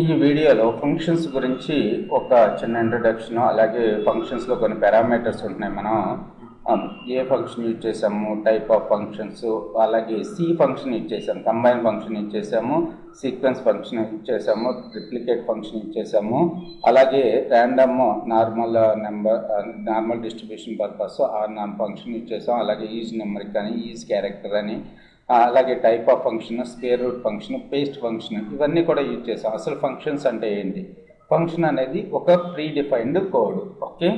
ఈ వీడియోలో ఫంక్షన్స్ గురించి ఒక చిన్న ఇంట్రడక్షన్ అలాగే ఫంక్షన్స్లో కొన్ని పారామీటర్స్ ఉంటున్నాయి. మనం um, ఏ ఫంక్షన్ యూజ్ చేసాము టైప్ ఆఫ్ ఫంక్షన్స్ అలాగే సి ఫంక్షన్ యూజ్ చేసాము కంబైన్ ఫంక్షన్ యూజ్ చేసాము సీక్వెన్స్ ఫంక్షన్ యూజ్ చేసాము రిప్లికేట్ ఫంక్షన్ యూజ్ చేసాము అలాగే random normal number normal distribution purpose ఆ నాన్ ఫంక్షన్ యూజ్ చేసాం అలాగే ఈజ్ నెంబర్ కానీ ఈజ్ క్యారెక్టర్ అని అలాగే type of function square root function paste function ఇవన్నీ కూడా యూజ్ చేసాం అసలు ఫంక్షన్స్ అంటే ఏంటి? ఫంక్షన్ అనేది ఒక predefined code okay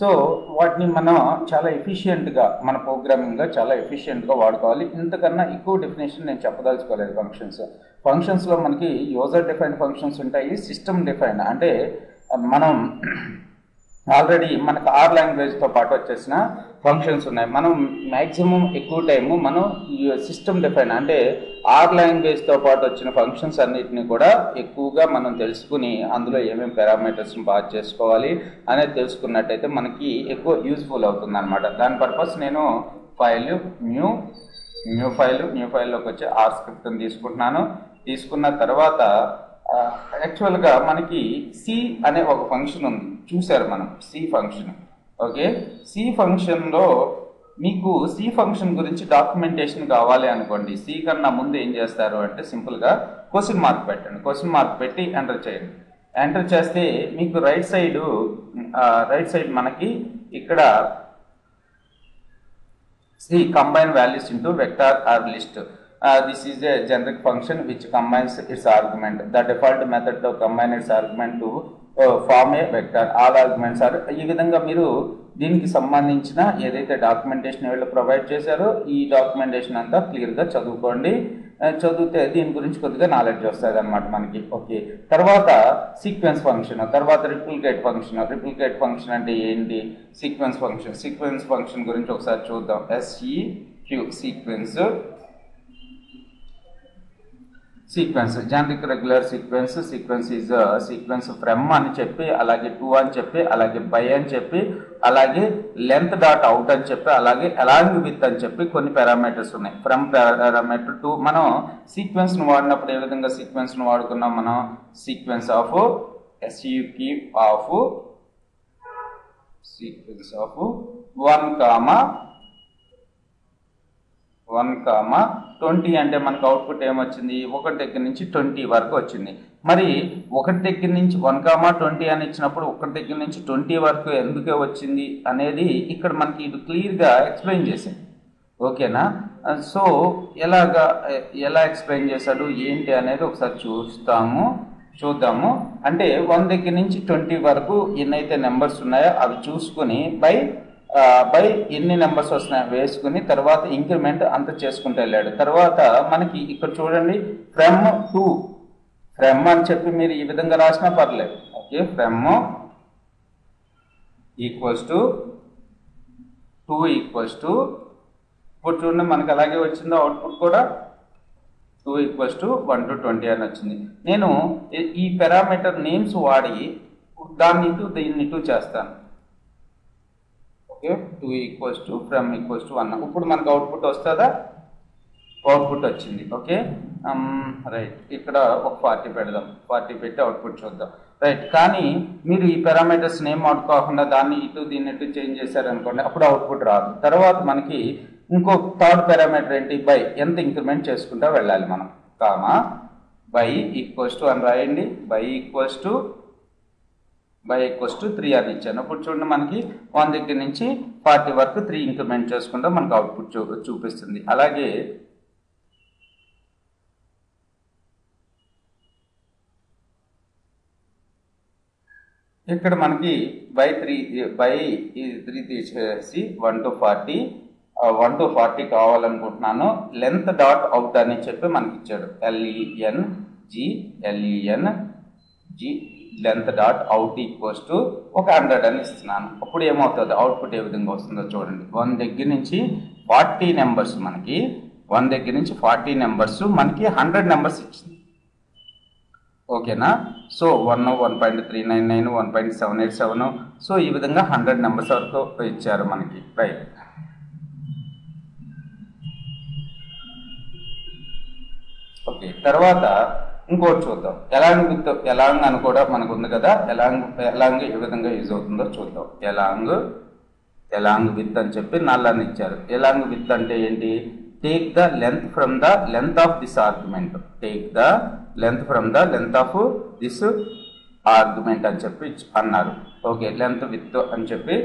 so వాటిని మనం చాలా ఎఫిషియెంట్గా మన ప్రోగ్రామింగ్గా చాలా ఎఫిషియెంట్గా వాడుకోవాలి. ఇంతకన్నా ఎక్కువ డెఫినేషన్ నేను చెప్పదలుచుకోలేదు ఫంక్షన్స్ ఫంక్షన్స్లో మనకి యూజర్ డిఫైన్డ్ ఫంక్షన్స్ ఉంటాయి సిస్టమ్ డిఫైన్డ్ అంటే మనం ఆల్రెడీ మనకు ఆర్ లాంగ్వేజ్తో పాటు వచ్చేసిన ఫంక్షన్స్ ఉన్నాయి. మనం మ్యాక్సిమం ఎక్కువ టైము మనం సిస్టమ్ డిఫైన్ అంటే ఆర్ లాంగ్వేజ్తో పాటు వచ్చిన ఫంక్షన్స్ అన్నిటిని కూడా ఎక్కువగా మనం తెలుసుకుని అందులో ఏమేమి పారామీటర్స్ని పాస్ చేసుకోవాలి అనేది తెలుసుకున్నట్టయితే మనకి ఎక్కువ యూస్ఫుల్ అవుతుంది అనమాట దాని పర్పస్ నేను file new new file new ఫైల్లోకి వచ్చి ఆర్ స్క్రిప్ట్ని తీసుకుంటున్నాను. తీసుకున్న తర్వాత యాక్చువల్గా మనకి సి అనే ఒక ఫంక్షన్ ఉంది. చూశారు మనం సి ఫంక్షన్ ఓకే? సి ఫంక్షన్లో మీకు సి ఫంక్షన్ గురించి డాక్యుమెంటేషన్ కావాలి అనుకోండి. సి కన్నా ముందు ఏం చేస్తారు అంటే సింపుల్గా క్వశ్చన్ మార్క్ పెట్టండి. క్వశ్చన్ మార్క్ పెట్టి ఎంటర్ చేయండి. ఎంటర్ చేస్తే మీకు రైట్ సైడ్ రైట్ సైడ్ మనకి ఇక్కడ c combine values into vector or list this is a generic function which combines its argument the default మెథడ్తో combine its argument to form a vector all arguments are ఈ విధంగా మీరు దీనికి సంబంధించిన ఏదైతే documentation వీళ్ళు provide చేశారో ఈ డాక్యుమెంటేషన్ అంతా క్లియర్గా చదువుకోండి. Uh, చదివితే దీని గురించి కొద్దిగా నాలెడ్జ్ వస్తుంది అనమాట మనకి. ఓకే తర్వాత సీక్వెన్స్ ఫంక్షన్ తర్వాత రిప్లికేట్ ఫంక్షన్ రిప్లికేట్ ఫంక్షన్ అంటే ఏంటి? సీక్వెన్స్ ఫంక్షన్ సీక్వెన్స్ ఫంక్షన్ గురించి ఒకసారి చూద్దాం. S e q sequence sequence generic regular sequence sequence is sequence from అని చెప్పి అలాగే టూ అని చెప్పి అలాగే బై అని చెప్పి అలాగే లెంత్ డాట్ అవుట్ అని చెప్పి అలాగే అలాంగ్ విత్ అని చెప్పి కొన్ని పారామీటర్స్ ఉన్నాయి. ఫ్రమ్ పారామీటర్ టు మనం సీక్వెన్స్ను వాడినప్పుడు ఏ విధంగా సీక్వెన్స్ను వాడుకున్నాం? మనం sequence of ఎస్యూకి of sequence of one comma one comma twenty అంటే మనకు అవుట్పుట్ ఏమొచ్చింది? ఒకటి దగ్గర నుంచి ట్వంటీ వరకు వచ్చింది. మరి ఒకటి దగ్గర నుంచి వన్ కామా ట్వంటీ అని ఇచ్చినప్పుడు ఒకటి దగ్గర నుంచి ట్వంటీ వరకు ఎందుకు వచ్చింది అనేది ఇక్కడ మనకి ఇది క్లియర్గా ఎక్స్ప్లెయిన్ చేసింది. ఓకేనా? సో ఎలాగా ఎలా ఎక్స్ప్లెయిన్ చేశాడు? ఏంటి అనేది ఒకసారి చూస్తాము చూద్దాము. అంటే వన్ దగ్గర నుంచి ట్వంటీ వరకు ఎన్నైతే నెంబర్స్ ఉన్నాయో అవి చూసుకుని బై బై ఎన్ని నెంబర్స్ వస్తున్నాయి వేసుకుని తర్వాత ఇంక్రిమెంట్ అంత చేసుకుంటూ వెళ్ళాడు. తర్వాత మనకి ఇక్కడ చూడండి ఫ్రమ్ టూ. ఫ్రమ్ అని చెప్పి మీరు ఈ విధంగా రాసినా పర్లేదు. Okay from equals to to equals to. ఇప్పుడు చూడండి మనకి అలాగే వచ్చిందో అవుట్పుట్ కూడా. To equals to one to twenty అని వచ్చింది. నేను ఈ- ఈ పారామీటర్ నేమ్స్ వాడి దాన్ని ఇటు దీన్ని ఇటు చేస్తాను. Okay to equals to from equals to one ఇప్పుడు మనకు అవుట్పుట్ వస్తుందా? అవుట్పుట్ వచ్చింది ఓకే? Um, రైట్ ఇక్కడ ఒక ఫార్టీ పెడదాం. ఫార్టీ పెట్టి అవుట్పుట్ చూద్దాం. రైట్ కానీ మీరు ఈ పారామీటర్స్ నేమ్ ఆడుకోకుండా దాన్ని ఇటు దీన్ని ఇటు చేంజ్ చేశారనుకోండి అప్పుడు అవుట్పుట్ రాదు. తర్వాత మనకి ఇంకో థర్డ్ పారామీటర్ ఏంటి? బై ఎంత ఇంక్రిమెంట్ చేసుకుంటా వెళ్ళాలి మనం. కామా బై ఈక్వల్స్ టు అని రాయండి. By equals to by equals to three అని ఇచ్చాను ఇప్పుడు చూడండి మనకి వన్ దగ్గర నుంచి ఫార్టీ వరకు త్రీ ఇంక్రిమెంట్ చేసుకుంటే మనకు అవుట్పుట్ చూ చూపిస్తుంది. అలాగే ఇక్కడ మనకి బై త్రీ బై త్రీ తీసేసి one to forty one to forty కావాలనుకుంటున్నాను. Length dot out అని చెప్పి మనకి ఇచ్చాడు. L e n g l e n g length dot out equals to ఒక హండ్రెడ్ అని ఇస్తున్నాను. అప్పుడు ఏమవుతుంది? అవుట్పుట్ ఏ విధంగా వస్తుందో చూడండి. వన్ దగ్గర నుంచి ఫార్టీ నెంబర్స్ మనకి వన్ దగ్గర నుంచి ఫార్టీ నెంబర్స్ మనకి హండ్రెడ్ నెంబర్స్ ఇచ్చింది. ఓకేనా so one one point three nine nine one point seven eight seven so ఈ విధంగా హండ్రెడ్ నెంబర్స్ వరకు ఇచ్చారు మనకి. రైట్ ఓకే తర్వాత ఇంకోటి చూద్దాం. ఎలాంగ్ విత్ ఎలాంగ్ అని కూడా మనకు ఉంది కదా ఎలాంగ్ ఎలాంగ్ ఏ విధంగా యూజ్ అవుతుందో చూద్దాం. ఎలాంగ్ ఎలాంగ్ విత్ అని చెప్పి నల్లని ఇచ్చారు. ఎలాంగ్ విత్ అంటే ఏంటి? Take the length from the length of this argument take the length from the length of this argument అని చెప్పి అన్నారు. ఓకే లెంత్ విత్ అని చెప్పి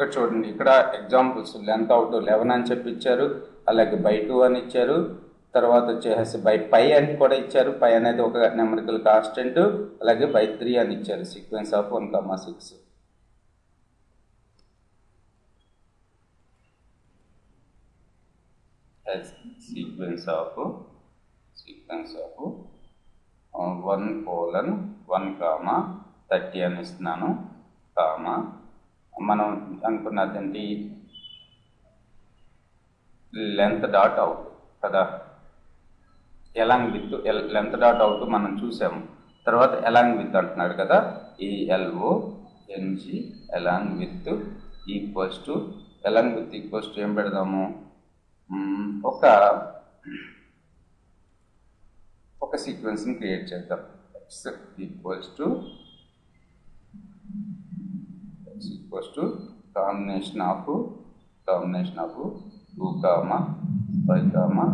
ఇక్కడ చూడండి ఇక్కడ ఎగ్జాంపుల్స్ లెంత్ అవుట్ లెవెన్ అని చెప్పి ఇచ్చారు అలాగే బై టూ అని ఇచ్చారు తర్వాత వచ్చేసి బై పై అని కూడా ఇచ్చారు పై అనేది ఒక నెమరికల్ కాన్స్టెంట్ అలాగే బై త్రీ అని ఇచ్చారు sequence of one comma six sequence of sequence of one colon one comma thirty అని ఇస్తున్నాను కామా మనం అనుకున్నదండి లెంత్ డాట్ అవుట్ కదా? Along with length dot out మనం చూసాము. తర్వాత ఎలాంగ్ విత్ అంటున్నాడు కదా? ఈ l o n g along with equals to along with equals to ఏం పెడదాము? ఒక ఒక సీక్వెన్స్ని క్రియేట్ చేద్దాం. X equals to x equals to combination of combination of 2 comma 5 comma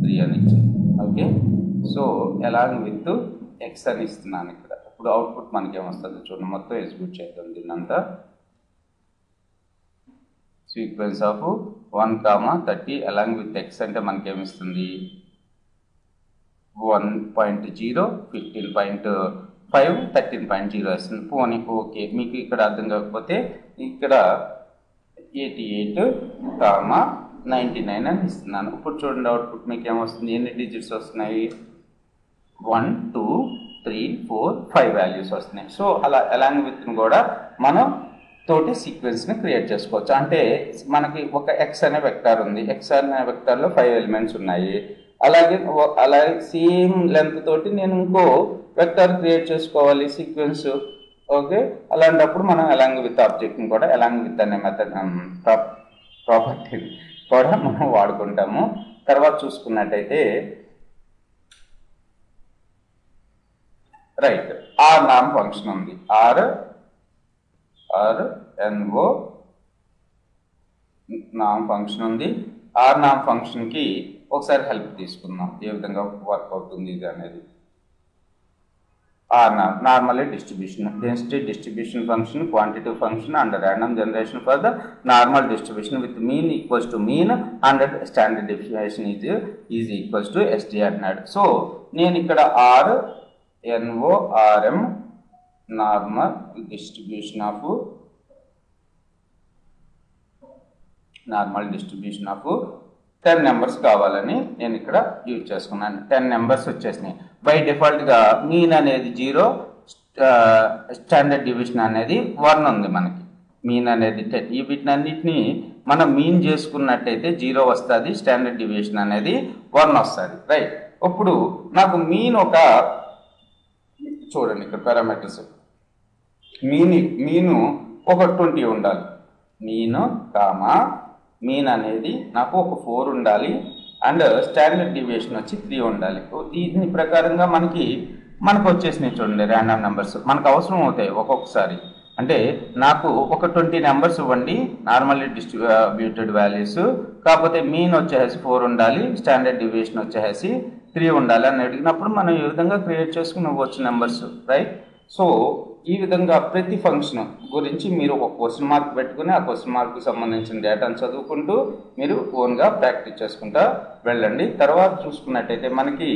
3 అని ఇచ్చాను okay? So along with x అని ఇస్తున్నాను ఇక్కడ. ఇప్పుడు అవుట్పుట్ మనకి ఏమొస్తుంది చూడండి మొత్తం ఎగ్జిక్యూట్ చేద్దాం దీన్నంతా. Sequence of one comma thirty along with x అంటే మనకి ఏమిస్తుంది one point zero fifteen point five thirteen point zero వస్తుంది పోనీ ఓకే మీకు ఇక్కడ అర్థం కాకపోతే ఇక్కడ eighty eight comma ninety nine అని ఇస్తున్నాను. ఇప్పుడు చూడండి అవుట్పుట్ మీకు ఏమొస్తుంది ఎన్ని డిజిట్స్ వస్తున్నాయి? One two three four five values వస్తున్నాయి. సో అలా అలాంగ్ విత్ కూడా మనం తోటి సీక్వెన్స్ని క్రియేట్ చేసుకోవచ్చు. అంటే మనకి ఒక ఎక్స్ అనే వెక్టార్ ఉంది. ఎక్స్ అనే వెక్టార్లో ఫైవ్ ఎలిమెంట్స్ ఉన్నాయి. అలాగే అలాగే సేమ్ లెంత్ తోటి నేను ఇంకో వెక్టర్ క్రియేట్ చేసుకోవాలి సీక్వెన్స్. ఓకే? అలాంటప్పుడు మనం ఎలాంగ్ విత్ ఆబ్జెక్ట్ని కూడా ఎలాంగ్ విత్ అనే మెథడ్ ప్రాపర్టీ um, కూడా మనం వాడుకుంటాము. తర్వాత చూసుకున్నట్టయితే రైట్ ఆర్ నామ్ ఫంక్షన్ ఉంది. ఆర్ ఆర్ ఎన్ఓ నామ్ ఫంక్షన్ ఉంది. ఆర్ నామ్ ఫంక్షన్కి ఒకసారి హెల్ప్ తీసుకుందాం. ఏ విధంగా వర్క్ అవుతుంది ఇది అనేది. R NAM normally distribution. Density distribution function quantity function and random generation for the normal distribution with mean equals to mean and standard definition is is equals to s t అంటున్నాడు so నేను ఇక్కడ r n o r m normal distribution of normal distribution of ten numbers కావాలని నేను ఇక్కడ use చేసుకున్నాను. Ten numbers వచ్చేసినాయి. By డిఫాల్ట్గా mean అనేది జీరో స్టాండర్డ్ డివిజన్ అనేది వన్ ఉంది మనకి. మీన్ అనేది టెన్ ఈ వీటినన్నిటిని మనం మీన్ చేసుకున్నట్టయితే జీరో వస్తుంది స్టాండర్డ్ డివిజన్ అనేది వన్ వస్తుంది. రైట్ ఇప్పుడు నాకు మీన్ ఒక చూడండి ఇక్కడ పారామీటర్స్ మీన్ మీను ఒక ట్వంటీ ఉండాలి. మీను కామా మీన్ అనేది నాకు ఒక ఫోర్ ఉండాలి. అండ్ స్టాండర్డ్ డివియేషన్ వచ్చి త్రీ ఉండాలి. దీని ప్రకారంగా మనకి మనకు వచ్చేసినాయి చూడండి ర్యాండమ్ నెంబర్స్ మనకు అవసరం అవుతాయి ఒక్కొక్కసారి. అంటే నాకు ఒక ట్వంటీ నెంబర్స్ ఇవ్వండి నార్మల్లీ డిస్ట్రిబ్యూటెడ్ వాల్యూస్ కాకపోతే మీన్ వచ్చేసి ఫోర్ ఉండాలి స్టాండర్డ్ డివియేషన్ వచ్చేసి త్రీ ఉండాలి అని అడిగినప్పుడు మనం ఈ విధంగా క్రియేట్ చేసుకుని ఇవ్వచ్చు నెంబర్స్ రైట్ సో ఈ విధంగా ప్రతి ఫంక్షన్ గురించి మీరు ఒక క్వశ్చన్ మార్క్ పెట్టుకుని ఆ క్వశ్చన్ మార్క్కి సంబంధించిన డేటాను చదువుకుంటూ మీరు ఓన్గా ప్రాక్టీస్ చేసుకుంటా వెళ్ళండి. తర్వాత చూసుకున్నట్టయితే మనకి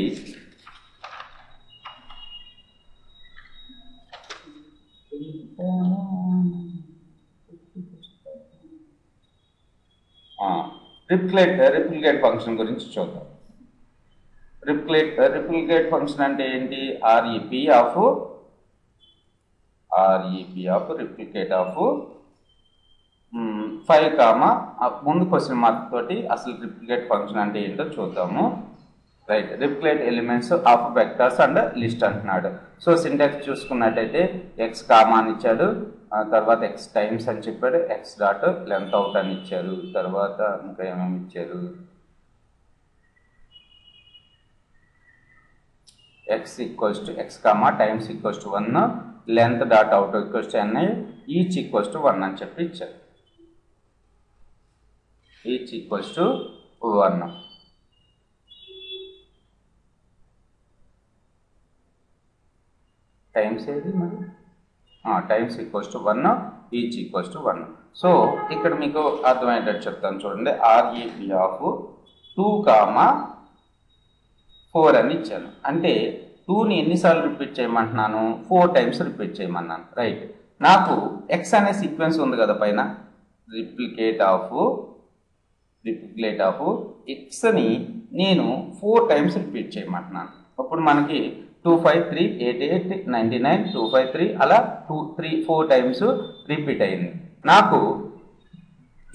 రిప్లేట్ రిప్లికేట్ ఫంక్షన్ గురించి చూద్దాం. రిప్లేట్ రిప్లికేట్ ఫంక్షన్ అంటే ఏంటి? R e p of r e p of replicate of five comma ముందు క్వశ్చన్ మార్క్ తోటి అసలు రిప్లికేట్ ఫంక్షన్ అంటే ఏంటో చూద్దాము. Right replicate elements of vectors and list అంటున్నాడు. సో సింటాక్స్ చూసుకున్నట్టయితే ఎక్స్ కామా అని ఇచ్చాడు. తర్వాత ఎక్స్ టైమ్స్ అని చెప్పాడు. ఎక్స్ డాట్ లెంత్ అవుట్ అని ఇచ్చారు తర్వాత ఇంకా ఏమేమి ఇచ్చారు x equals to x comma times equals to one length dot out equals to n each equals to one అని చెప్పి ఇచ్చారు. Each equals to one times ఏది మరి? Times equals to one each equals to one so ఇక్కడ మీకు అర్థమయ్యేటట్టు చెప్తాను చూడండి. R e p of two comma four అని ఇచ్చాను. అంటే టూని ఎన్నిసార్లు రిపీట్ చేయమంటున్నాను? ఫోర్ టైమ్స్ రిపీట్ చేయమన్నాను. రైట్ నాకు ఎక్స్ అనే సీక్వెన్స్ ఉంది కదా పైన. రిప్లికేట్ ఆఫ్ రిప్లికేట్ ఆఫ్ ఎక్స్ని నేను ఫోర్ టైమ్స్ రిపీట్ చేయమంటున్నాను. అప్పుడు మనకి two five three eight eight ninety nine two five three అలా two three four times repeat అయింది. నాకు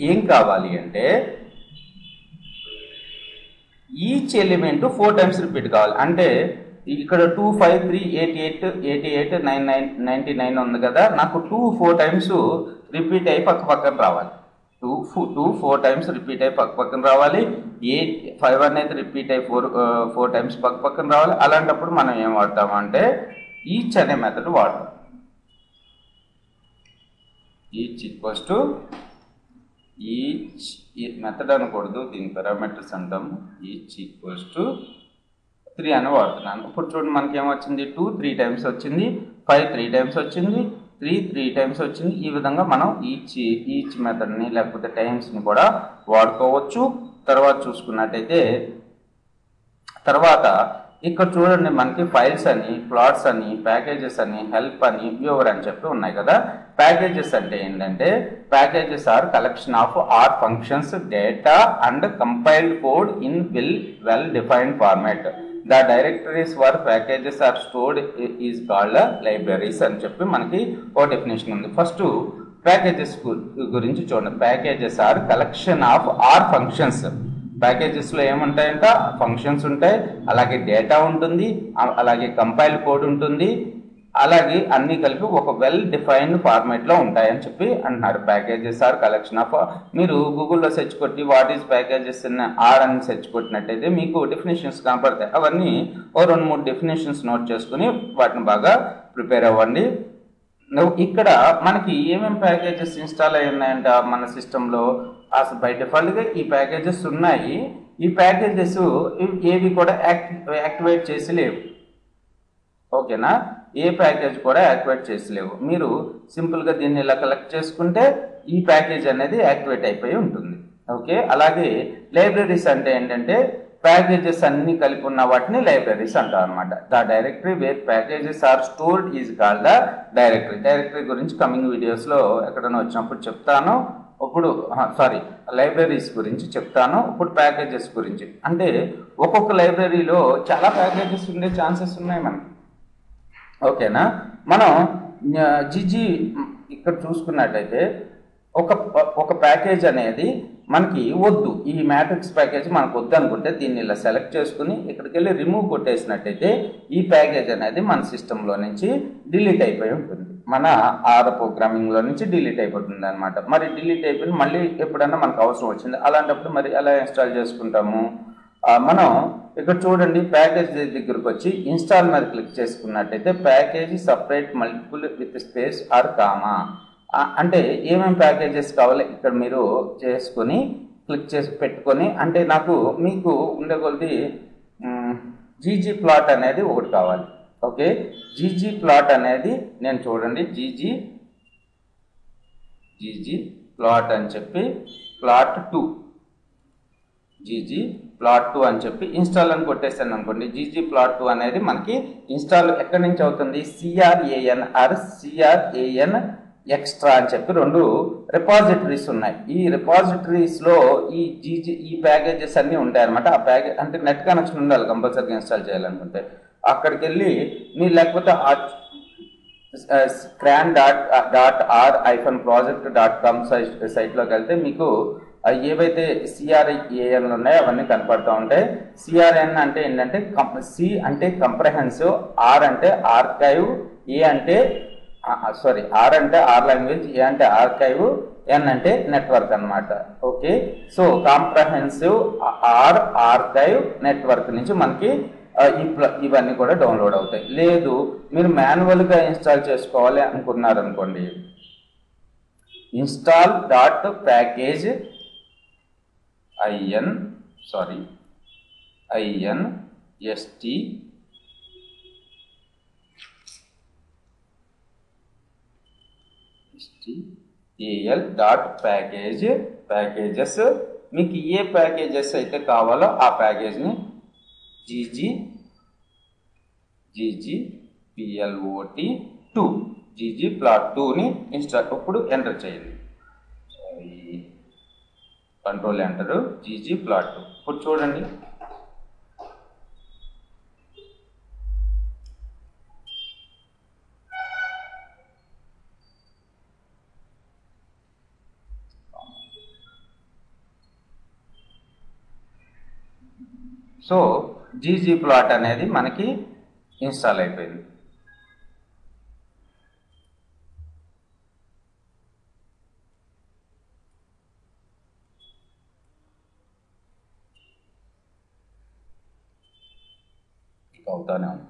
ఏం కావాలి అంటే each element four times repeat కావాలి. అంటే ఇక్కడ two five three eighty eight eighty eight nine nine ninety nine ఉంది కదా. నాకు టూ ఫోర్ టైమ్స్ రిపీట్ అయ్యి పక్క పక్కన రావాలి. Two two four times repeat అయ్యి పక్క పక్కన రావాలి. ఎయిట్ ఫైవ్ అనేది రిపీట్ అయ్యి ఫోర్ ఫోర్ టైమ్స్ పక్క పక్కన రావాలి. అలాంటప్పుడు మనం ఏం వాడతామంటే ఈచ్ అనే మెథడ్ వాడతాం. ఈచ్ ఈక్వల్స్ టు ఈచ్ ఈ మెథడ్ అనకూడదు. దీని పారామీటర్స్ అంటాము ఈచ్ ఈక్వల్స్ టు త్రీ అని వాడుతున్నాను. ఇప్పుడు చూడండి మనకి ఏమొచ్చింది టూ త్రీ టైమ్స్ వచ్చింది. ఫైవ్ త్రీ టైమ్స్ వచ్చింది. త్రీ త్రీ టైమ్స్ వచ్చింది. ఈ విధంగా మనం ఈచ్ ఈచ్ మెథడ్ని లేకపోతే టైమ్స్ని కూడా వాడుకోవచ్చు. తర్వాత చూసుకున్నట్టయితే తర్వాత ఇక్కడ చూడండి మనకి ఫైల్స్ అని ప్లాట్స్ అని ప్యాకేజెస్ అని హెల్ప్ అని వ్యూవర్ అని చెప్పి ఉన్నాయి కదా. ప్యాకేజెస్ అంటే ఏంటంటే packages are collection of r functions data and compiled code in will well defined format the directories where packages are stored is called libraries అని చెప్పి మనకి ఓ డెఫినేషన్ ఉంది. ఫస్ట్ ప్యాకేజెస్ గురించి చూడండి. Packages are collection of r functions. ప్యాకేజెస్లో ఏముంటాయంట? Functions ఉంటాయి. అలాగే డేటా ఉంటుంది. అలాగే కంపైల్ కోడ్ ఉంటుంది. అలాగే అన్ని కలిపి ఒక వెల్ డిఫైన్డ్ ఫార్మేట్లో ఉంటాయని చెప్పి అంటున్నారు. ప్యాకేజెస్ ఆర్ కలెక్షన్ ఆఫ్ మీరు గూగుల్లో సెర్చ్ కొట్టి వాట్ ఈస్ ప్యాకేజెస్ ఆర్ అని సెర్చ్ కొట్టినట్టయితే మీకు డెఫినేషన్స్ కనపడతాయి. అవన్నీ ఓ రెండు మూడు డెఫినేషన్స్ నోట్ చేసుకుని వాటిని బాగా ప్రిపేర్ అవ్వండి. ఇక్కడ మనకి ఏమేమి ప్యాకేజెస్ ఇన్స్టాల్ అయి ఉన్నాయంట మన సిస్టంలో అసలు బై డిఫాల్ట్గా ఈ ప్యాకేజెస్ ఉన్నాయి. ఈ ప్యాకేజెస్ ఏవి కూడా యాక్టివేట్ చేసి లేవు. ఓకేనా ఏ ప్యాకేజ్ కూడా యాక్టివేట్ చేసలేవు మీరు సింపుల్గా దీన్ని ఇలా కలెక్ట్ చేసుకుంటే ఈ ప్యాకేజ్ అనేది యాక్టివేట్ అయిపోయి ఉంటుంది. ఓకే? అలాగే లైబ్రరీస్ అంటే ఏంటంటే ప్యాకేజెస్ అన్ని కలిపి ఉన్న వాటిని లైబ్రరీస్ అంటాం అనమాట the directory where packages are stored is call the directory. Directory గురించి కమింగ్ వీడియోస్లో ఎక్కడైనా వచ్చినప్పుడు చెప్తాను. ఇప్పుడు సారీ లైబ్రరీస్ గురించి చెప్తాను. ఇప్పుడు ప్యాకేజెస్ గురించి. అంటే ఒక్కొక్క లైబ్రరీలో చాలా ప్యాకేజెస్ ఉండే ఛాన్సెస్ ఉన్నాయి మనకి. ఓకేనా? మనం జిజి ఇక్కడ చూసుకున్నట్టయితే ఒక ఒక ప్యాకేజ్ అనేది మనకి వద్దు. ఈ మ్యాట్రిక్స్ ప్యాకేజ్ మనకు వద్దు అనుకుంటే దీన్ని ఇలా సెలెక్ట్ చేసుకుని ఇక్కడికి వెళ్ళి రిమూవ్ కొట్టేసినట్టయితే ఈ ప్యాకేజ్ అనేది మన సిస్టంలో నుంచి డిలీట్ అయిపోయి ఉంటుంది. మన ఆర్ ప్రోగ్రామింగ్లో నుంచి డిలీట్ అయిపోతుంది అనమాట మరి డిలీట్ అయిపోయి మళ్ళీ ఎప్పుడన్నా మనకు అవసరం వచ్చింది అలాంటప్పుడు మరి ఎలా ఇన్స్టాల్ చేసుకుంటాము? మనం ఇక్కడ చూడండి ప్యాకేజ్ దగ్గరకు వచ్చి ఇన్స్టాల్ మీద క్లిక్ చేసుకున్నట్టయితే package separate multiple with space or comma అంటే ఏమేమి ప్యాకేజెస్ కావాలి ఇక్కడ మీరు చేసుకొని క్లిక్ చేసి పెట్టుకొని అంటే నాకు మీకు ఉండే కొద్ది జీజీ ప్లాట్ అనేది ఒకటి కావాలి. ఓకే? జీజీ ప్లాట్ అనేది నేను చూడండి జీజీ జీజీ ప్లాట్ అని చెప్పి plot two g g plot two అని చెప్పి ఇన్స్టాల్ అని కొట్టేసాను అనుకోండి. జీజీ ప్లాట్ టూ అనేది మనకి ఇన్స్టాల్ ఎక్కడి నుంచి అవుతుంది? సిఆర్ఏఎన్ ఆర్ సిఆర్ఏఎన్ ఎక్స్ట్రా అని చెప్పి రెండు రిపాజిటరీస్ ఉన్నాయి. ఈ రిపాజిటరీస్లో ఈ జీజీ ఈ ప్యాకేజెస్ అన్ని ఉంటాయి అనమాట ఆ ప్యాకేజ్ అంటే నెట్ కనెక్షన్ ఉండాలి కంపల్సరీగా ఇన్స్టాల్ చేయాలనుకుంటే. అక్కడికి వెళ్ళి మీరు లేకపోతే ఆ CRAN dot dot R hyphen project dot com site సైట్లోకి వెళ్తే మీకు ఏవైతే సిఆర్ఏఎల్ ఉన్నాయో అవన్నీ కనపడుతూ ఉంటాయి సిఆర్ఎన్ అంటే ఏంటంటే సి అంటే కంప్రహెన్సివ్ ఆర్ అంటే ఆర్కైవ్ ఏ అంటే సారీ ఆర్ అంటే ఆర్ లాంగ్వేజ్ ఏ అంటే ఆర్కైవ్ ఎన్ అంటే నెట్వర్క్ అన్నమాట. Okay? So comprehensive R archive network నుంచి మనకి ఇవన్నీ కూడా డౌన్లోడ్ అవుతాయి. లేదు మీరు మాన్యువల్గా ఇన్స్టాల్ చేసుకోవాలి అనుకున్నారనుకోండి install dot package I N sorry I N S T A L dot package packages మీకు ఏ ప్యాకేజెస్ అయితే కావాలో ఆ ప్యాకేజ్ని GG GG P L O T two GG plot టూని ఇన్స్టా ఇప్పుడు ఎంటర్ చేయండి. Control enter GG plot two ఇప్పుడు చూడండి. సో జీజీ ప్లాట్ అనేది మనకి ఇన్స్టాల్ అయిపోయింది. ఇక ఉంది.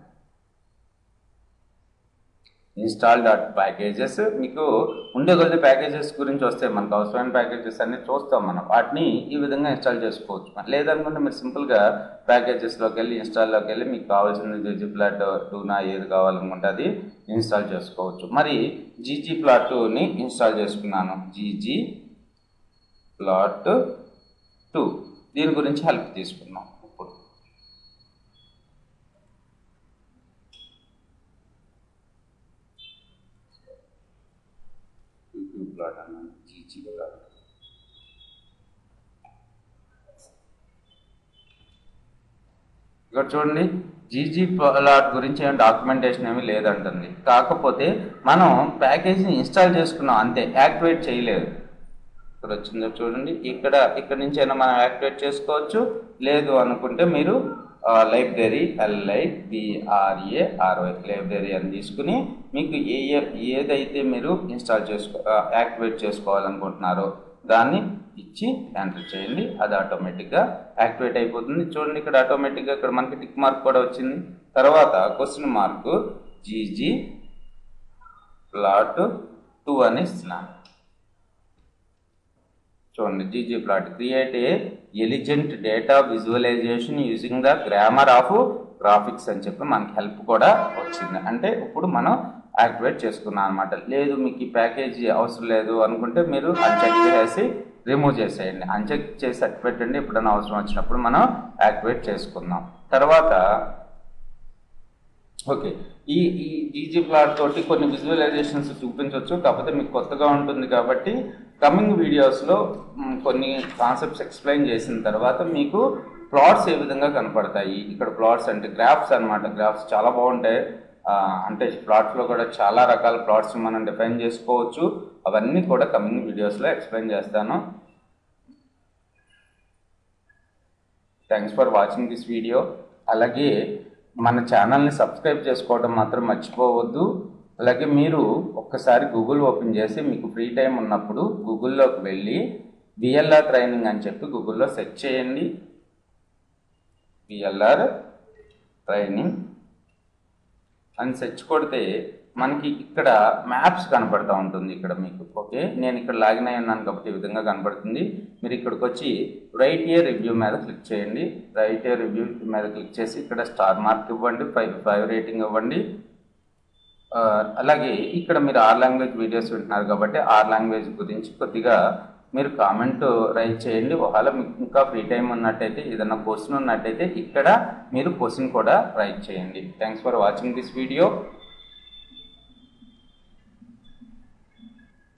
ఇన్స్టాల్ డాట్ ప్యాకేజెస్ మీకు ఉండే కొద్ది ప్యాకేజెస్ గురించి వస్తే మనకు అవసరమైన ప్యాకేజెస్ అన్ని చూస్తాం మనం. వాటిని ఈ విధంగా ఇన్స్టాల్ చేసుకోవచ్చు. లేదనుకుంటే మీరు సింపుల్గా ప్యాకేజెస్లోకి వెళ్ళి ఇన్స్టాల్లోకి వెళ్ళి మీకు కావాల్సిన జీజీ ప్లాట్ టూనా ఏది కావాలనుకుంటే అది ఇన్స్టాల్ చేసుకోవచ్చు. మరి జీజీ ప్లాట్ టూని ఇన్స్టాల్ చేసుకున్నాను. జీజీ ప్లాట్ టూ దీని గురించి హెల్ప్ తీసుకున్నాం ఇప్పుడు యూట్యూబ్ ప్లాట్ అన్నాను జీజీ ప్లాట్ ఇక్కడ చూడండి జీజీ ప్లాట్ గురించి ఏం డాక్యుమెంటేషన్ ఏమీ లేదంటుంది. కాకపోతే మనం ప్యాకేజీని ఇన్స్టాల్ చేసుకున్నాం అంతే యాక్టివేట్ చేయలేదు. ఇక్కడ వచ్చిందో చూడండి ఇక్కడ ఇక్కడ నుంచి అయినా మనం యాక్టివేట్ చేసుకోవచ్చు. లేదు అనుకుంటే మీరు library L I B R A R Y library అని తీసుకుని మీకు ఏ- ఏదైతే మీరు ఇన్స్టాల్ చేసుకో యాక్టివేట్ చేసుకోవాలనుకుంటున్నారో దాన్ని ఇచ్చి ఎంటర్ చేయండి. అది ఆటోమేటిక్గా యాక్టివేట్ అయిపోతుంది. చూడండి ఇక్కడ ఆటోమేటిక్గా ఇక్కడ మనకి టిక్ మార్క్ కూడా వచ్చింది. తర్వాత question mark GG plot two అని ఇస్తున్నాను. చూడండి GG plot create a elegant data visualisation using the grammar of graphics అని చెప్పి మనకి హెల్ప్ కూడా వచ్చింది. అంటే ఇప్పుడు మనం యాక్టివేట్ చేసుకున్నాను అనమాట లేదు మీకు ఈ ప్యాకేజీ అవసరం లేదు అనుకుంటే మీరు అన్చెక్ చేసి రిమూవ్ చేసేయండి. అన్చెక్ చేసి పెట్టండి ఎప్పుడైనా అవసరం వచ్చినప్పుడు మనం యాక్టివేట్ చేసుకుందాం. తర్వాత ఓకే. ఈ ఈ ఈజీ ప్లాట్ తోటి కొన్ని విజువలైజేషన్స్ చూపించవచ్చు కాకపోతే మీకు కొత్తగా ఉంటుంది కాబట్టి కమింగ్ వీడియోస్లో కొన్ని కాన్సెప్ట్స్ ఎక్స్ప్లెయిన్ చేసిన తర్వాత మీకు ప్లాట్స్ ఏ విధంగా కనపడతాయి. ఇక్కడ ప్లాట్స్ అంటే గ్రాఫ్స్ అన్నమాట. గ్రాఫ్స్ చాలా బాగుంటాయి. అంటే ప్లాట్స్లో కూడా చాలా రకాల ప్లాట్స్ మనం డిఫైన్ చేసుకోవచ్చు. అవన్నీ కూడా కమింగ్ వీడియోస్లో ఎక్స్ప్లెయిన్ చేస్తాను. Thanks for watching this video అలాగే మన ఛానల్ని సబ్స్క్రైబ్ చేసుకోవడం మాత్రం మర్చిపోవద్దు. అలాగే మీరు ఒక్కసారి గూగుల్ ఓపెన్ చేసి మీకు ఫ్రీ టైం ఉన్నప్పుడు గూగుల్లోకి వెళ్ళి విఎల్ఆర్ ట్రైనింగ్ అని చెప్పి గూగుల్లో సెర్చ్ చేయండి. విఎల్ఆర్ ట్రైనింగ్ అని సెర్చ్ కొడితే మనకి ఇక్కడ మ్యాప్స్ కనపడతా ఉంటుంది ఇక్కడ మీకు. ఓకే నేను ఇక్కడ లాగిన్ అయి ఉన్నాను కాబట్టి ఈ విధంగా కనపడుతుంది. మీరు ఇక్కడికి వచ్చి రైట్ ఇయర్ రివ్యూ మీద క్లిక్ చేయండి. రైట్ ఇయర్ రివ్యూ మీద క్లిక్ చేసి ఇక్కడ స్టార్ మార్క్ ఇవ్వండి ఫైవ్ ఫైవ్ రేటింగ్ ఇవ్వండి. Uh, అలాగే ఇక్కడ మీరు ఆర్ లాంగ్వేజ్ వీడియోస్ వింటున్నారు కాబట్టి ఆర్ లాంగ్వేజ్ గురించి కొద్దిగా మీరు కామెంట్ రైట్ చేయండి. ఒకవేళ మీకు ఇంకా ఫ్రీ టైం ఉన్నట్టయితే ఏదైనా క్వశ్చన్ ఉన్నట్టయితే ఇక్కడ మీరు క్వశ్చన్ కూడా రైట్ చేయండి. Thanks for watching this video